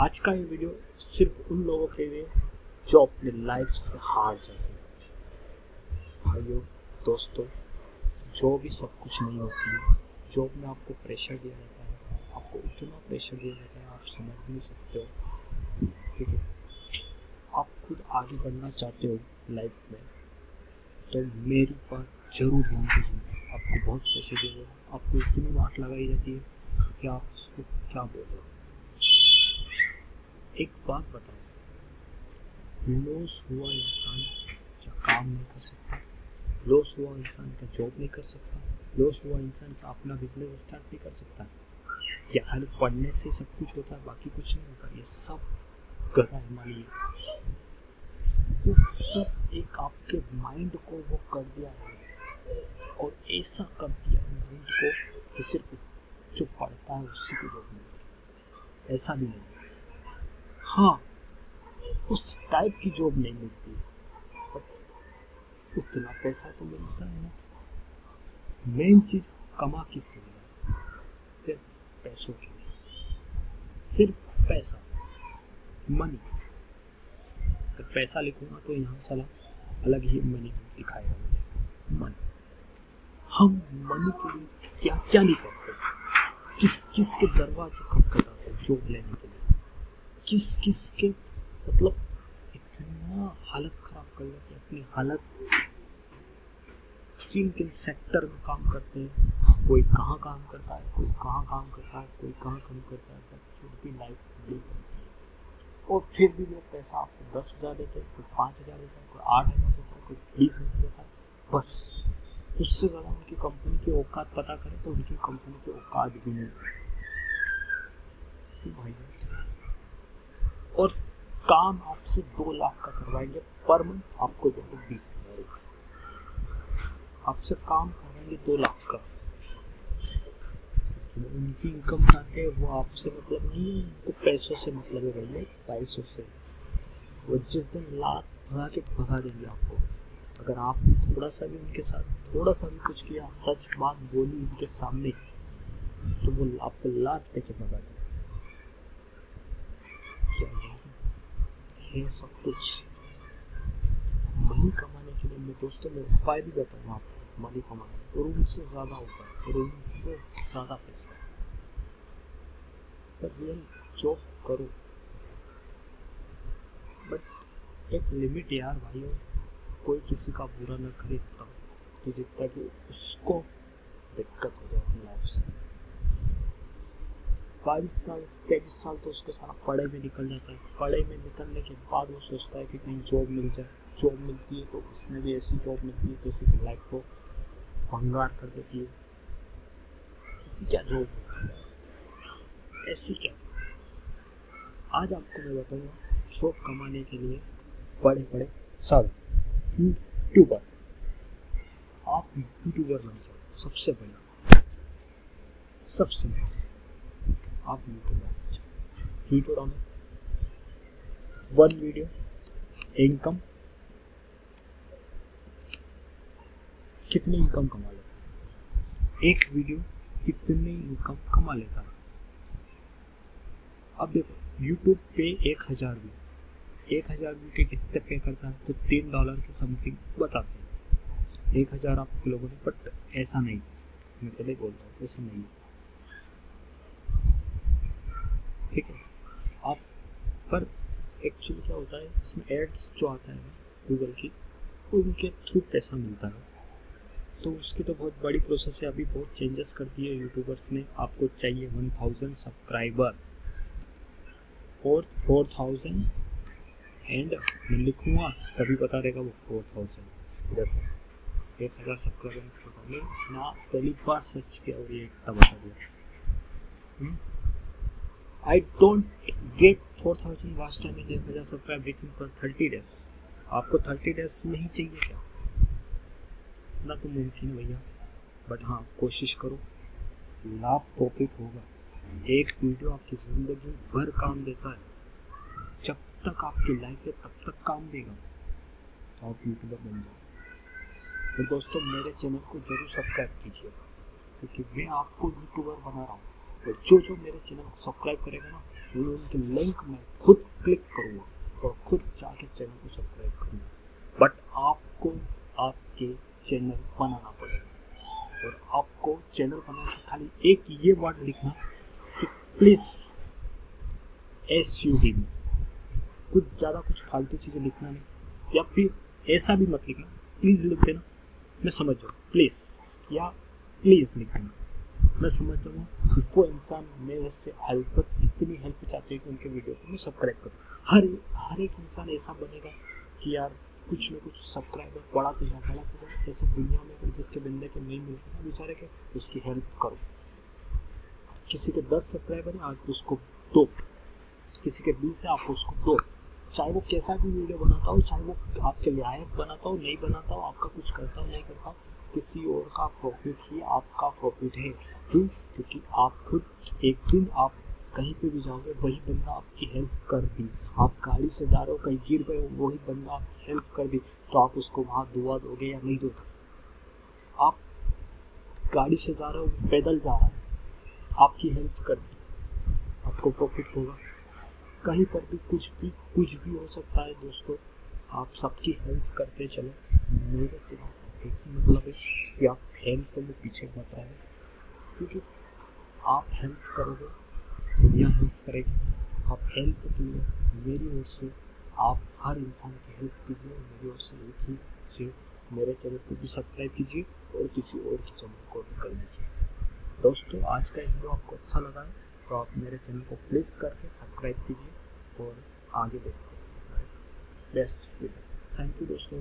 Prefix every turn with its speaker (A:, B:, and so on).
A: आज का ये वीडियो सिर्फ़ उन लोगों के लिए जो अपने लाइफ से हार जाते हैं। भाइयों, दोस्तों, जो भी सब कुछ नहीं होती है जॉब में आपको प्रेशर दिया जाता है, आपको इतना प्रेशर दिया जाता है, आप समझ नहीं सकते हो। ठीक है? आप खुद आगे बढ़ना चाहते हो लाइफ में तो मेरी बात ज़रूर ध्यान दीजिए आपको बहुत प्रेशर दिया जाएगा आपको इतनी बात लगाई जाती है कि आप उसको क्या बोलो एक बात बताओ लॉस हुआ इंसान क्या काम नहीं कर सकता। लॉस हुआ इंसान क्या जॉब नहीं कर सकता। लॉस हुआ इंसान क्या अपना बिज़नेस स्टार्ट नहीं कर सकता। या खाली पढ़ने से सब कुछ होता है, बाकी कुछ नहीं होता। ये सब गधा है, मानिए। ये सब एक आपके माइंड को वो कर दिया है। और ऐसा कर दिया माइंड को कि सिर्फ़ जो पढ़ता है उसी को जॉब मिलती ऐसा भी नहीं हाँ उस टाइप की जॉब नहीं मिलती। उतना पैसा तो मिलता है ना। मेन चीज़ कमा किस लिए? सिर्फ़ पैसों के लिए। सिर्फ़ पैसा। मनी अगर पैसा लिखूँगा तो यहाँ साला अलग ही मनी दिखाएगा मुझे। मनी हम मनी के लिए क्या क्या नहीं करते? किस किस के दरवाजे खटखटाते जॉब लेने के लिए? किस किस के मतलब इतना हालत खराब कर लेते हैं, अपनी हालत। किन किन सेक्टर में काम करते हैं। कोई कहाँ काम करता है, कोई कहाँ काम करता है, कोई कहाँ काम करता है भी लाइफ और फिर भी वो पैसा आपको दस हज़ार देते हैं, कोई पाँच हज़ार देता है, कोई आठ हज़ार देता है, कोई बीस हज़ार देता है। बस। उससे ज़्यादा उनकी कंपनी की औकात पता करें तो उनकी कंपनी की औकात भी नहीं भाई और काम आपसे दो लाख का करवाएँगे, पर मंथ आपको देंगे बीस हज़ार आपसे काम कराएँगे दो लाख का। उनकी इनकम चाहते हैं, वो आपसे मतलब नहीं है, उनको पैसों से मतलब है भैया पैसों से। वो जिस दिन लात भगा के भगा देंगे आपको। अगर आप थोड़ा सा भी उनके साथ, थोड़ा सा भी कुछ किया, सच बात बोली उनके सामने तो वो आपको लात देके भगा देंगे। है सब कुछ। मनी कमाने के लिए मैं दोस्तों मैं उपाय भी बताऊँ आपको मनी कमाने। और उनसे ज़्यादा उपाय और उनसे ज़्यादा पैसा। पर रियल जॉब करो। बट एक लिमिट यार भाइयों। कोई किसी का बुरा ना करे तब। तो जितना कि उसको दिक्कत हो जाए अपनी लाइफ से बाईस साल तेईस साल तो उसके सारा पढ़ाई में निकल जाता है पढ़ाई में निकलने के बाद वो सोचता है कि कहीं जॉब मिल जाए। जॉब मिलती है तो उसमें भी ऐसी जॉब मिलती है, किसी की लाइफ को भंगार कर देती है। ऐसी क्या जॉब ऐसी क्या? आज आपको मैं बताऊँगा जॉब कमाने के लिए बड़े बड़े साधन। यूट्यूबर आप यूट्यूबर बन जाओ, सबसे बढ़िया सबसे आप YouTube YouTube down one video income कितनी इनकम कमा लेता एक वीडियो कितनी इनकम कमा लेता अब देखो यूट्यूब पे एक हज़ार व्यू एक हज़ार व्यू के कितने पे करता है? तो तीन डॉलर के समथिंग बताते हैं। एक हज़ार आप लोगों ने बट ऐसा नहीं मैं पहले बोलता हूँ, ऐसा नहीं ठीक है। आप पर एक्चुअली क्या होता है, इसमें एड्स जो आता है गूगल की, उनके थ्रू पैसा मिलता है। तो उसकी तो बहुत बड़ी प्रोसेस है, अभी बहुत चेंजेस कर दिए यूट्यूबर्स ने। आपको चाहिए वन थाउज़ेंड सब्सक्राइबर और फोर थाउज़ेंड एंड मैं लिखूँगा, तभी पता रहेगा वो फोर थाउज़ेंड देखो एक हज़ार सब्सक्राइबर ना, पहली बार सर्च किया और ये इतना बता दिया। I don't get 4000 watch time in 1000 subscribe within for 30 days आपको 30 डेज़ नहीं चाहिए क्या? ना तो मुमकिन भैया बट हाँ कोशिश करो। लाभ प्रॉफिट होगा। एक वीडियो आपकी ज़िंदगी भर काम देता है। जब तक आपकी लाइफ है तब तक काम देगा। आप यूट्यूबर बन जाओ। तो दोस्तों, मेरे चैनल को ज़रूर सब्सक्राइब कीजिए क्योंकि मैं आपको यूट्यूबर बना रहा हूँ। और जो जो मेरे चैनल को सब्सक्राइब करेगा ना वीडियो की लिंक मैं खुद क्लिक करूँगा और खुद जाके चैनल को सब्सक्राइब करूँगा। बट आपको आपके चैनल बनाना पड़ेगा। और आपको चैनल बनाने के खाली एक ये वर्ड लिखना कि प्लीज़ एस यू डी में। कुछ ज़्यादा कुछ फालतू चीज़ें लिखना नहीं। या फिर ऐसा भी मत लिखना प्लीज़ लिख देना। मैं समझ जाऊँ। प्लीज़ या प्लीज़ लिख देना। मैं समझता हूँ वो इंसान मेरे से हेल्प इतनी हेल्प चाहते हैं कि उनके वीडियो को मैं सब्सक्राइब करूँ। हर हर एक इंसान ऐसा बनेगा कि यार कुछ ना कुछ सब्सक्राइबर बढ़ाते जाओ बढ़ाते जाओ ऐसे दुनिया में कोई जिसके बंदे के नहीं मिलते ना बेचारे के, उसकी हेल्प करो। किसी के दस सब्सक्राइबर है आज उसको दो। किसी के बीस है, आप उसको दो। चाहे वो कैसा भी वीडियो बनाता हो, चाहे वो आपके लायक बनाता हो, नहीं बनाता हो, आपका कुछ करता हो, नहीं करता हो, किसी और का प्रॉफिट ही आपका प्रॉफिट है। क्यों? क्योंकि आप खुद एक दिन आप कहीं पे भी जाओगे, वही बंदा आपकी हेल्प कर दी आप गाड़ी से जा रहे हो, कहीं गिर गए वही बंदा आपकी हेल्प कर दी तो आप उसको वहाँ दुआ दोगे या नहीं दोगे? आप गाड़ी से जा रहे हो, पैदल जा रहा है, आपकी हेल्प कर दी आपको प्रॉफिट होगा। कहीं पर भी कुछ भी कुछ भी हो सकता है दोस्तों, आप सबकी हेल्प करते चलो। मेरे से ही मतलब है कि आप हेल्प में पीछे मत रहे। क्योंकि आप हेल्प करोगे, दुनिया हेल्प करेगी। आप हेल्प कीजिए मेरी ओर से आप हर इंसान की हेल्प कीजिए, मेरी ओर से एक ही चीज़, मेरे चैनल को भी सब्सक्राइब कीजिए और किसी और के चैनल को भी कर दीजिए दोस्तों, आज का वीडियो आपको अच्छा लगा है तो आप मेरे चैनल को प्लीज़ करके सब्सक्राइब कीजिए और आगे देखते हैं बेस्ट थैंक यू दोस्तों।